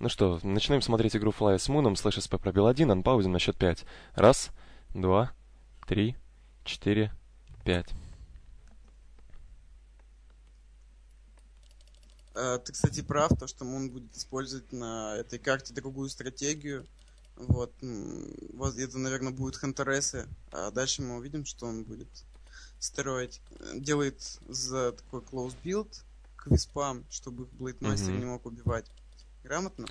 Ну что, начинаем смотреть игру Fly с Муном, слэш СП пробил 1, анпаузим на счет 5. Раз, два, три, четыре, пять. Э, Ты, кстати, прав, то, что Мун будет использовать на этой карте другую стратегию. Вот, это, наверное, будут хантересы, а дальше мы увидим, что он будет строить. Делает за такой close build к виспам, чтобы их Блейдмастер Мгм. не мог убивать. Грамотно.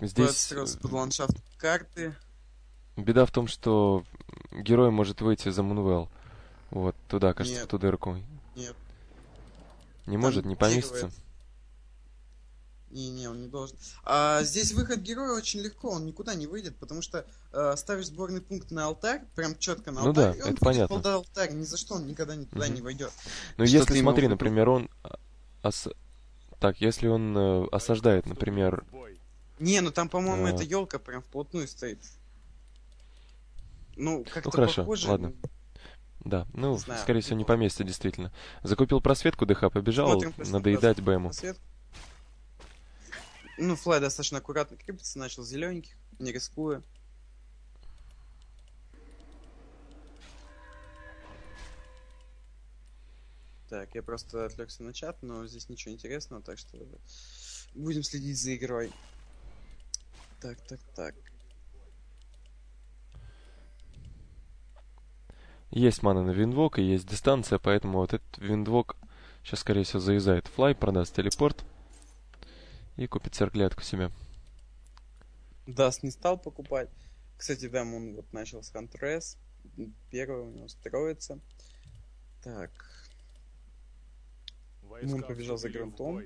Здесь под ландшафт карты. беда в том, что герой может выйти за Мунвелл. Вот, туда, кажется, Нет. в ту дырку. Нет, Не может, не поместится. Не-не, он не должен. А здесь выход героя очень легко, он никуда не выйдет, потому что э, ставишь сборный пункт на алтарь, прям четко на Ну алтарь, да, и он это понятно. под алтарь, ни за что он никогда ни туда Мгм. не войдет. Что если, смотри, например, он... а, ос- Так, если он э, осаждает, например... Не, ну там, по-моему, А. эта елка прям вплотную стоит. Ну, как-то Ну, хорошо, похоже. ладно. Да, ну, знаю, скорее всего, не поместится, действительно. Закупил просветку, ДХ побежал, Смотрим, надоедать БМу. Ну, флай достаточно аккуратно крепится, начал зелененьких, не рискуя. Так, я просто отвлекся на чат, но здесь ничего интересного, так что будем следить за игрой. Так, так, так. Есть мана на wind walk и есть дистанция, поэтому вот этот wind walk сейчас, скорее всего, заюзает Fly, продаст телепорт и купит цирклетку себе. Dust не стал покупать. Кстати, да, он вот начал с Huntress. Первый у него строится. Так, Мун побежал за грунтом.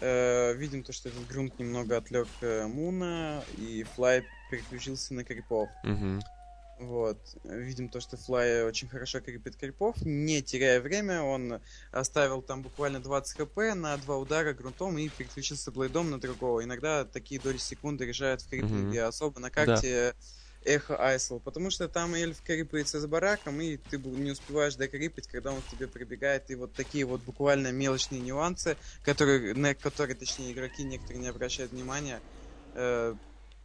Э, видим то, что этот грунт немного отвлек э, Муна, и Флай переключился на крипов. Угу. Вот. Видим то, что Флай очень хорошо крепит крипов. Не теряя время, он оставил там буквально 20 хп на два удара грунтом и переключился блейдом на другого. Иногда такие доли секунды решают в криплинге, особо на карте Эхо Айсл, потому что там эльф крипается за бараком, и ты не успеваешь докрипать, когда он к тебе прибегает, и вот такие вот буквально мелочные нюансы, которые, на которые, точнее, игроки некоторые не обращают внимания, э,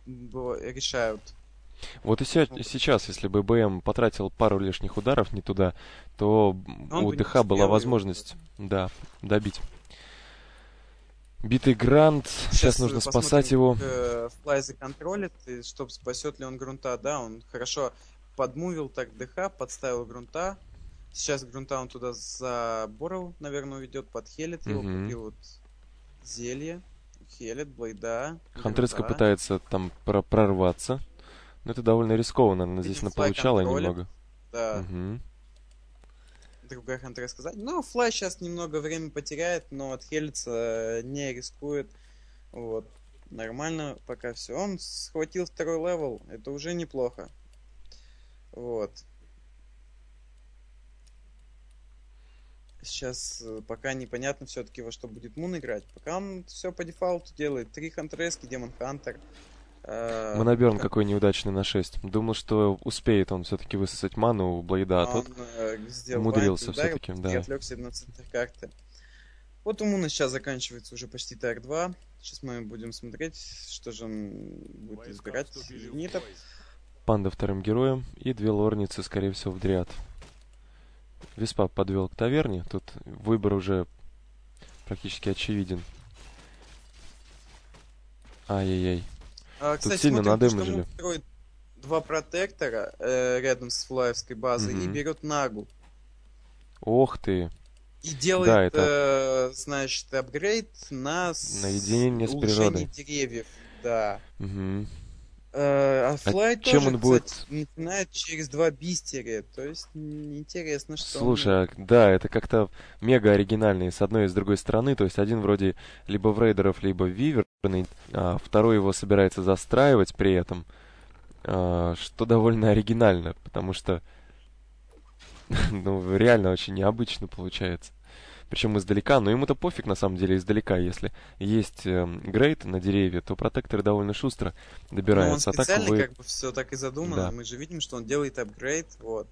решают. Вот и сейчас, если бы БМ потратил пару лишних ударов не туда, то Он у ДХ была возможность, да, добить. Битый Грант, сейчас, нужно спасать его. Флай законтролит, и чтоб спасет ли он грунта, да, он хорошо подмувил так ДХ, подставил грунта. Сейчас грунта он туда заборол, наверное, уведет, подхелит его, Мгм. купил вот зелье, хелит, блейда. Хантреска грунта. пытается там про- прорваться. Но это довольно рискованно, она здесь наполучала контролит. немного. Да, Мгм. Другая хантер сказать. Ну, Флай сейчас немного времени потеряет, но отхелиться не рискует. Вот. Нормально пока все. Он схватил второй level. Это уже неплохо. Вот. Сейчас э, пока непонятно все-таки во что будет Moon играть. Пока он все по дефолту делает. Три хантрески, Demon Hunter. Э, Mana Burn как какой неудачный на 6. Думал, что успеет он все-таки высосать ману у Блейда, а тот... Он, э, сделал умудрился ударил, всё-таки, и да. отвлекся на центр карты. Вот у Муна сейчас заканчивается уже почти ТР-2. Сейчас мы будем смотреть, что же он будет избирать из юнитов. Панда вторым героем и две лорницы, скорее всего, в дриад. Виспа подвел к таверне. Тут выбор уже практически очевиден. Ай-яй-яй. А, Тут сильно смотрим, надымажили. Строит два протектора э, рядом с флаевской базой и Мгм. берет Нагу. Ох ты. И делает, Да, это- э, значит, апгрейд на, с- На единение с улучшение природой. деревьев. Да. Э, а Флай чем тоже, он будет- кстати, начинает через два бистерия. То есть интересно, что он- Слушай, а, да, это как-то мега оригинально и с одной и с другой стороны. То есть один вроде либо в рейдеров, либо в виверны, а второй его собирается застраивать при этом, а, что довольно оригинально, потому что ну, реально очень необычно получается. Причем издалека, но ему-то пофиг на самом деле издалека. Если есть грейд на деревья, то протекторы довольно шустро Ну, он добираются. а так специально вы... как бы все так и задумано. Да. Мы же видим, что он делает апгрейд. Вот.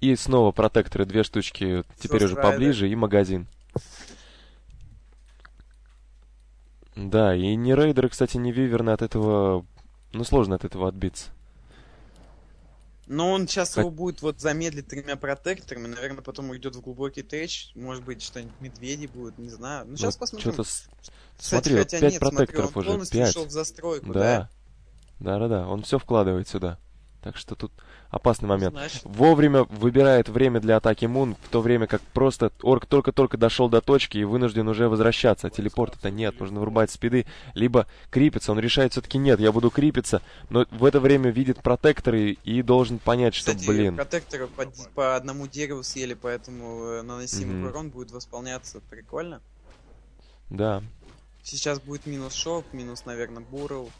И снова протекторы, две штучки, теперь уже поближе, и магазин. Да, и ни рейдеры, кстати, ни виверны от этого... Ну, сложно от этого отбиться. Но он сейчас Как- его будет вот замедлить тремя протекторами, наверное, потом уйдет в глубокий трэч, может быть, что-нибудь медведи будут, не знаю. Ну, сейчас посмотрим. Что-то... Смотри, хотя пять нет, смотри, протекторов он уже, полностью пять. ушел в застройку, Да. Да-да-да, он все вкладывает сюда. Так что тут опасный момент. Значит, Вовремя выбирает время для атаки Мун, в то время как просто Орк только-только дошел до точки и вынужден уже возвращаться. А телепорта-то нет, нужно вырубать спиды, либо крипиться. Он решает все-таки нет, я буду крипиться, но в это время видит протекторы и должен понять, что, Кстати, блин, протекторы по, по одному дереву съели, поэтому э, наносимый Мгм. урон будет восполняться. Прикольно. да. Сейчас будет минус шоп, минус, наверное, бурл.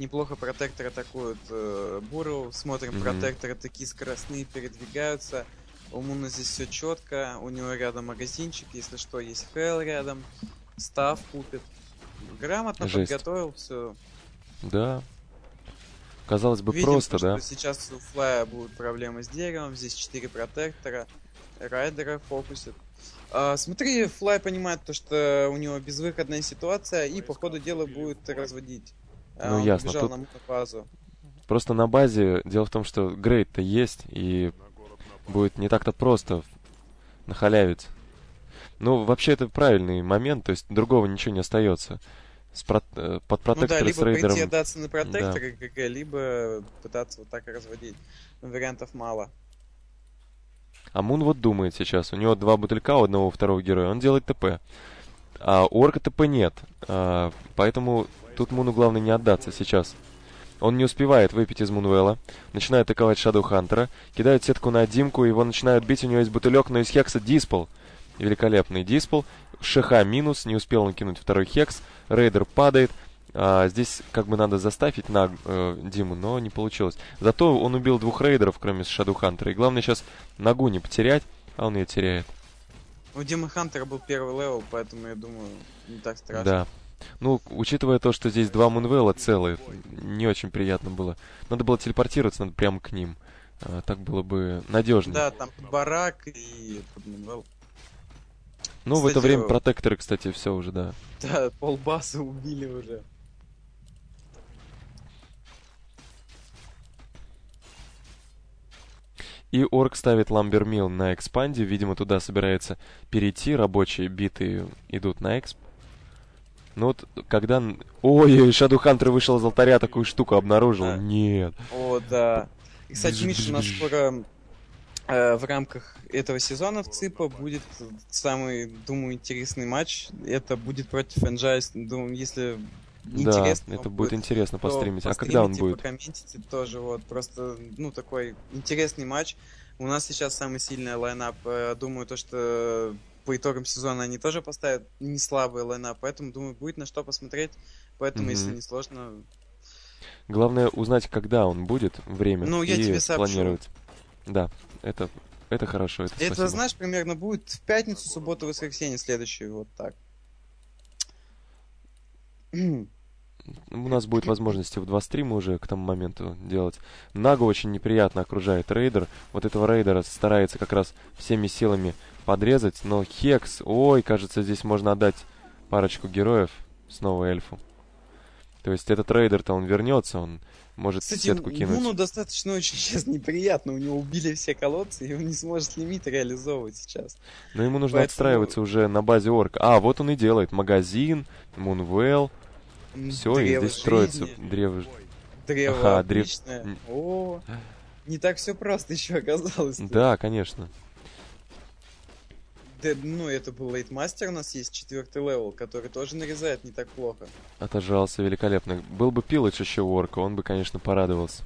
Неплохо протектор атакуют э, бурл. Смотрим, Мгм. протекторы такие скоростные, передвигаются. У Муна здесь все четко. У него рядом магазинчик, если что, есть хейл рядом. Став купит. Грамотно Жесть. подготовил все. Да. Казалось бы, Видим, просто, то, да? что сейчас у Флая будут проблемы с деревом. Здесь 4 протектора. Райдера фокусит. А, смотри, Флай понимает то, что у него безвыходная ситуация, и по ходу дела будет разводить. Ну, он ясно, тут- на мутабазу. Просто на базе дело в том, что грейд-то есть, и будет не так-то просто нахалявить. Ну, вообще это правильный момент, то есть другого ничего не остается. С про- э, под Ну да, либо с рейдером... пойти отдаться на протектора ГГ, либо пытаться вот так и разводить. Вариантов мало. А Мун вот думает сейчас. У него два бутылька у одного у второго героя. Он делает ТП. А у Орка ТП нет. А, поэтому тут Муну главное не отдаться сейчас. Он не успевает выпить из Мунвелла. Начинает атаковать Шадоу Хантера. Кидает сетку на Димку. Его начинают бить. У него есть бутылек, но из Хекса Диспл. Великолепный dispel. ШХ минус. Не успел он кинуть второй Hex. Raider падает. А, здесь как бы надо заставить на э, Диму, но не получилось. Зато он убил двух рейдеров, кроме Shadow Hunter а. И главное сейчас нагу не потерять, а он ее теряет. У Demon Hunter а был первый level, поэтому я думаю, не так страшно. Да. Ну, учитывая то, что здесь два Moon Well а целые, не очень приятно было. Надо было телепортироваться, надо прямо к ним. А, так было бы надежнее. Да, там барак и Мунвелл. ну, в это кстати, время протекторы, кстати, все уже, да. Да, полбаса убили уже. И Орк ставит Ламбермил на экспанде. Видимо, туда собирается перейти. Рабочие биты идут на эксп. Ну вот, когда... Ой, Шаду Хантер вышел из алтаря, такую штуку обнаружил. Да. Нет. О, да. И, кстати, Миша, у нас скоро э, в рамках этого сезона в ЦИПа будет самый, думаю, интересный матч. Это будет против Энджайс. Думаю, если не да, интересно это вам будет интересно постримить. А когда он будет? Покомментите тоже, вот, просто, ну, такой интересный матч. У нас сейчас самый сильный lineup. Э, Думаю, то, что по итогам сезона они тоже поставят не слабый lineup, поэтому, думаю, будет на что посмотреть. Поэтому, Мгм. если не сложно, Главное узнать, когда он будет, время, Ну, я и тебе сообщу. спланировать. Да, это, это хорошо, это, Это, спасибо. знаешь, примерно будет в пятницу, субботу, воскресенье следующий, вот так. У нас будет возможности в два стрима уже к тому моменту делать. Нагу очень неприятно окружает рейдер. Вот этого рейдера старается как раз всеми силами подрезать. Но Хекс, ой, кажется, здесь можно отдать парочку героев снова эльфу. То есть этот рейдер-то он вернется, он может Кстати, сетку кинуть. Муну достаточно очень сейчас неприятно. У него убили все колодцы, и он не сможет лимит реализовывать сейчас. Но ему нужно поэтому- отстраиваться уже на базе орка. А, вот он и делает. Магазин, Мунвелл. Все, и здесь строится жизни, древо. Древо Ага, древ- отличное. М. О, не так все просто еще оказалось. Да, конечно. Да, ну, это был Blademaster, у нас есть четвертый level, который тоже нарезает не так плохо. Отожрался великолепно. Был бы Pillage еще у орка, он бы, конечно, порадовался.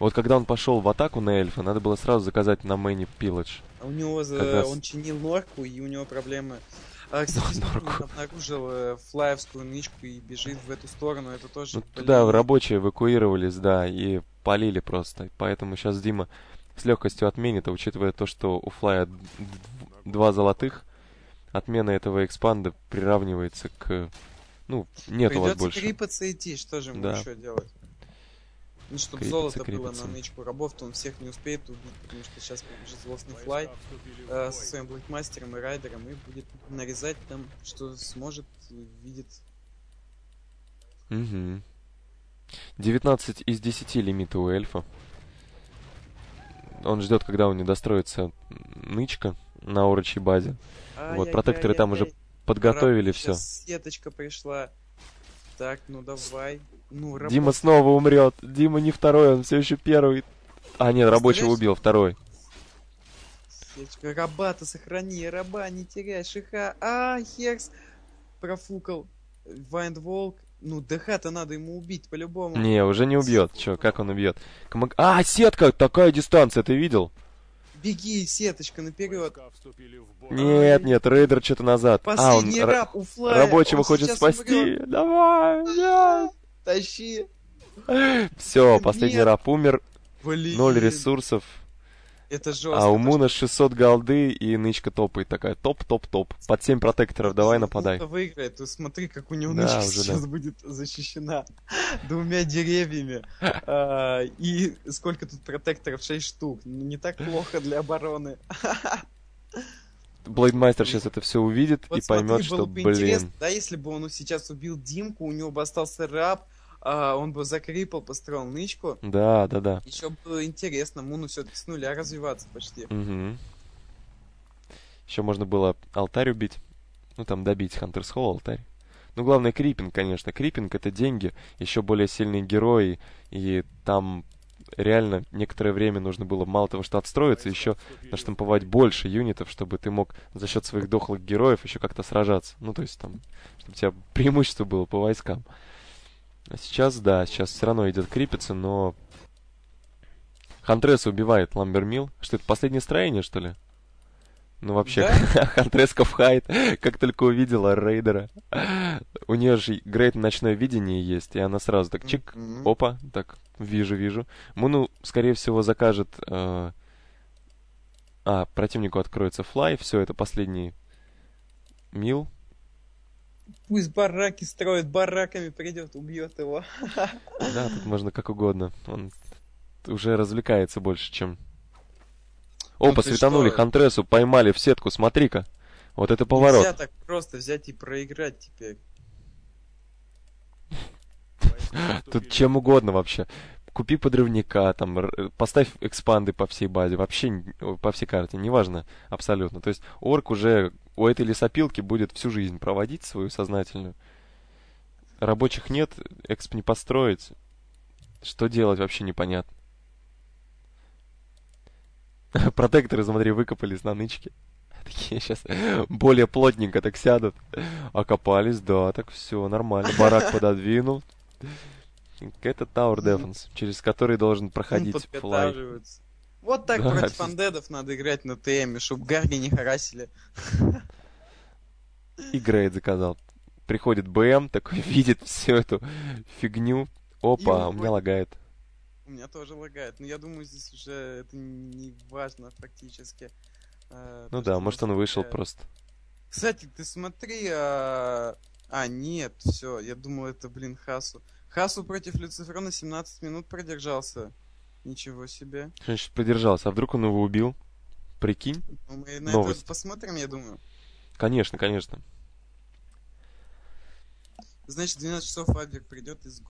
Вот когда он пошел в атаку на эльфа, надо было сразу заказать на main е Pillage. А у него за... Раз- он чинил норку, и у него проблемы. А, норку. обнаружил э, флаевскую нычку и бежит в эту сторону. Это тоже... Ну, туда рабочие эвакуировались, да, и полили просто. Поэтому сейчас Дима с легкостью отменит, а учитывая то, что у Флая два золотых, отмена этого экспанда приравнивается к... Ну, нет у вас Придется больше. крипаться идти, что же ему Да. еще делать? Ну, чтобы Крипаться, золото было крипаться. на нычку рабов, то он всех не успеет убить, потому что сейчас побежит злостный флай э, со своим блэкмастером и райдером и будет нарезать там, что сможет, видит. Угу. 19 из 10 лимита у эльфа. Он ждет, когда у него достроится нычка на урочей базе. Вот, протекторы там уже подготовили все. Сеточка пришла. Так, ну давай. Ну, работа. Дима снова умрет. Дима не второй, он все еще первый. А, нет, рабочего убил, второй. Раба-то сохрани, раба, не теряй, шиха. А, Хекс профукал. Вайндволк. Ну, ДХ-то надо ему убить по-любому. Не, уже не убьет. Че, как он убьет? Комак... А, сетка! Такая дистанция, ты видел? Беги, сеточка, наперед. Нет, нет, рейдер что-то назад. Последний а, он раб у Флая. Рабочего он хочет спасти. Умрет. Давай, нет. Тащи. Все, последний нет. раб умер. Блин. Ноль ресурсов. Это жестко. А у Муна 600 голды и нычка топает такая. Топ-топ-топ. Под 7 протекторов, давай нападай. Выиграет, ты смотри, как у него да, нычка уже, сейчас да. будет защищена двумя деревьями. А, и сколько тут протекторов? 6 штук. Ну, не так плохо для обороны. Блейдмастер сейчас это все увидит вот и поймет, что, блин. Да, если бы он сейчас убил Димку, у него бы остался раб, а, он бы закрипал, построил нычку. Да, да, да. Еще было интересно, Муну все-таки с нуля развиваться почти. Угу. Еще можно было алтарь убить. Ну, там добить Хантерс Холл алтарь. Ну, главное, крипинг, конечно. Крипинг — это деньги, еще более сильные герои, и там реально некоторое время нужно было мало того, что отстроиться, еще наштамповать больше юнитов, чтобы ты мог за счет своих дохлых героев еще как-то сражаться. Ну, то есть там, чтобы у тебя преимущество было по войскам. А сейчас, да, сейчас все равно идет крипиться, но... Хантреса убивает Ламбермил. Что это, последнее строение, что ли? Ну, вообще, да? Хантреска в хайт, как только увидела рейдера. У нее же грейт ночное видение есть, и она сразу так чик, mm-hmm. опа, так, вижу, вижу. Муну, скорее всего, закажет... Э... А, противнику откроется флай, все, это последний мил. Пусть бараки строит, бараками придет, убьет его. Да, тут можно как угодно. Он уже развлекается больше, чем... О, ну, посветанули Хантресу, поймали в сетку, смотри-ка. Вот это поворот. Нельзя так просто взять и проиграть теперь. Тут чем угодно вообще. Купи подрывника, там, поставь экспанды по всей базе, вообще по всей карте, неважно, абсолютно. То есть орк уже у этой лесопилки будет всю жизнь проводить свою сознательную. Рабочих нет, эксп не построить. Что делать вообще непонятно. Протекторы, смотри, выкопались на нычке. Такие сейчас более плотненько так сядут. Окопались, да, так все, нормально. Барак пододвинул. Это Tower Defense, через который должен проходить флай. Вот так да, против андедов надо играть на ТМ, чтобы гарги не харасили. И Грейд заказал. Приходит БМ, такой видит всю эту фигню. Опа, у меня лагает. У меня тоже лагает. Но я думаю, здесь уже это не важно фактически. Э, ну да, может он вышел просто. Кстати, ты смотри, а... а нет, все, я думал это, блин, Хасу. Хасу против Люцифера 17 минут продержался. Ничего себе. Значит, продержался. А вдруг он его убил? Прикинь? Ну, мы на Новость. это посмотрим, я думаю. Конечно, конечно. Значит, 12 часов Адлер придет из